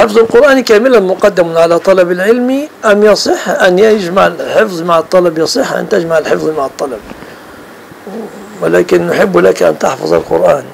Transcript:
حفظ القرآن كاملا مقدم على طلب العلم أم يصح أن يجمع الحفظ مع الطلب؟ يصح أن تجمع الحفظ مع الطلب. ولكن نحب لك أن تحفظ القرآن.